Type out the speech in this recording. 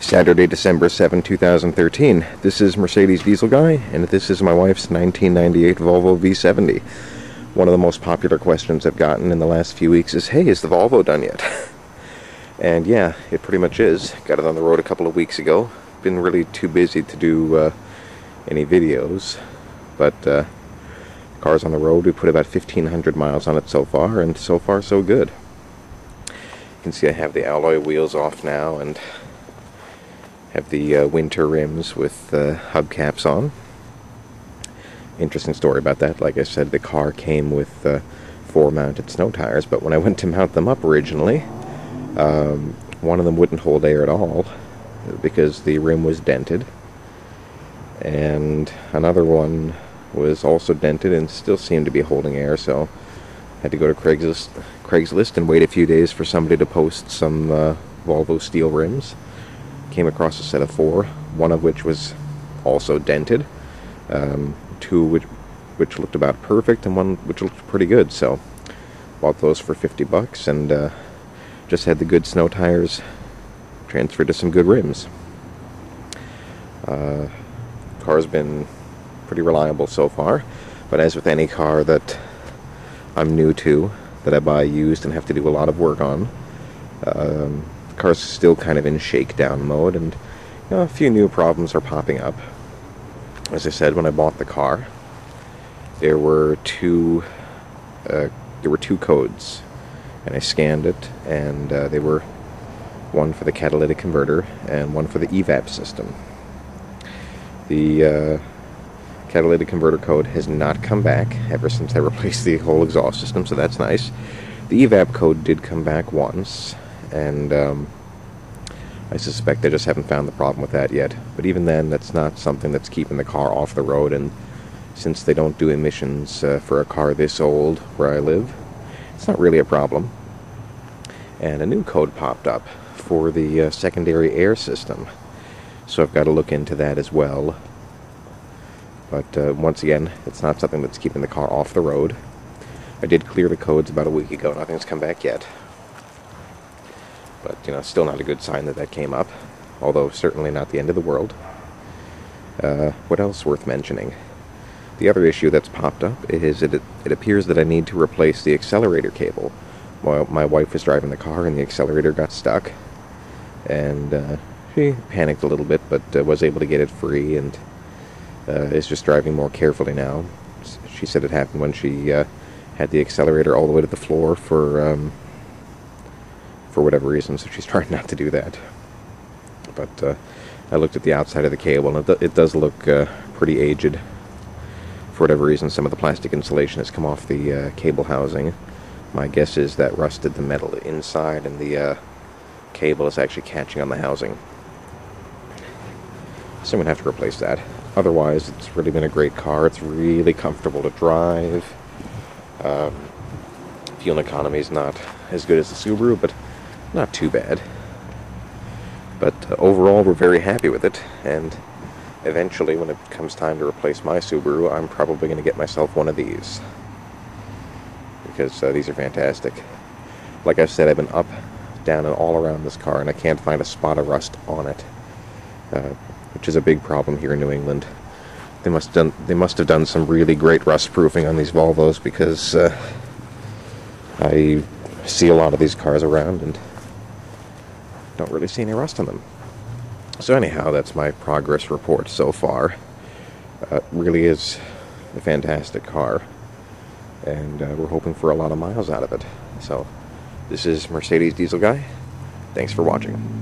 Saturday, December 7, 2013. This is Mercedes Diesel Guy, and this is my wife's 1998 Volvo V70. One of the most popular questions I've gotten in the last few weeks is, hey, is the Volvo done yet? and yeah, it pretty much is. Got it on the road a couple of weeks ago. Been really too busy to do uh, any videos, but uh, car's on the road. We put about 1,500 miles on it so far, and so far so good. You can see I have the alloy wheels off now, and have the uh, winter rims with uh, hubcaps on. Interesting story about that. Like I said, the car came with uh, four mounted snow tires, but when I went to mount them up originally, um, one of them wouldn't hold air at all because the rim was dented, and another one was also dented and still seemed to be holding air. So had to go to Craigslist, Craigslist and wait a few days for somebody to post some uh, Volvo steel rims came across a set of four, one of which was also dented, um, two which, which looked about perfect, and one which looked pretty good. So bought those for 50 bucks and uh, just had the good snow tires transferred to some good rims. Uh, car's been pretty reliable so far, but as with any car that I'm new to, that I buy used and have to do a lot of work on, um, car's still kind of in shakedown mode, and you know, a few new problems are popping up. As I said, when I bought the car, there were two uh, there were two codes, and I scanned it, and uh, they were one for the catalytic converter and one for the evap system. The uh, catalytic converter code has not come back ever since I replaced the whole exhaust system, so that's nice. The evap code did come back once, and um, I suspect they just haven't found the problem with that yet. But even then, that's not something that's keeping the car off the road, and since they don't do emissions uh, for a car this old where I live, it's not really a problem. And a new code popped up for the uh, secondary air system, so I've got to look into that as well. But uh, once again, it's not something that's keeping the car off the road. I did clear the codes about a week ago. Nothing's come back yet. But, you know, still not a good sign that that came up. Although, certainly not the end of the world. Uh, what else worth mentioning? The other issue that's popped up is it, it appears that I need to replace the accelerator cable. While my wife was driving the car and the accelerator got stuck. And uh, she panicked a little bit, but uh, was able to get it free and uh, is just driving more carefully now. She said it happened when she uh, had the accelerator all the way to the floor for um, for whatever reason, so she's trying not to do that. But uh, I looked at the outside of the cable, and it, it does look uh, pretty aged. For whatever reason, some of the plastic insulation has come off the uh, cable housing. My guess is that rusted the metal inside, and the uh, cable is actually catching on the housing. So I'm going to have to replace that. Otherwise, it's really been a great car. It's really comfortable to drive. Um, fuel economy is not as good as the Subaru, but not too bad. But uh, overall, we're very happy with it, and eventually, when it comes time to replace my Subaru, I'm probably going to get myself one of these. Because uh, these are fantastic. Like I said, I've been up, down, and all around this car, and I can't find a spot of rust on it. Uh, which is a big problem here in New England. They must done they must have done some really great rust proofing on these Volvos because uh, I see a lot of these cars around and don't really see any rust on them. So anyhow, that's my progress report so far. Uh, really is a fantastic car, and uh, we're hoping for a lot of miles out of it. So, this is Mercedes Diesel Guy. Thanks for watching.